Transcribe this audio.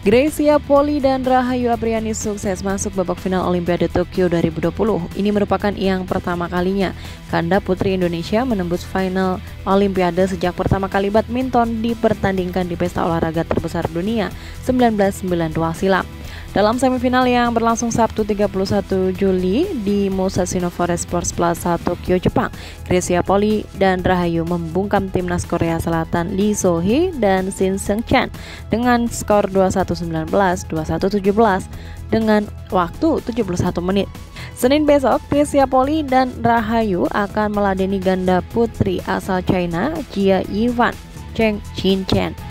Gracia Poli dan Rahayu Apriani sukses masuk babak final Olimpiade Tokyo 2020. Ini merupakan yang pertama kalinya ganda putri Indonesia menembus final Olimpiade sejak pertama kali badminton dipertandingkan di pesta olahraga terbesar dunia 1992 silam. Dalam semifinal yang berlangsung Sabtu 31 Juli di Musashino Forest Sports Plaza Tokyo, Jepang, Gracia Poli dan Rahayu membungkam timnas Korea Selatan Lee So-hee dan Shin Seung-chan dengan skor 21-19, 21-17 dengan waktu 71 menit. Senin besok, Gracia Poli dan Rahayu akan meladeni ganda putri asal China, Jia Yiwan, Cheng Chin Chen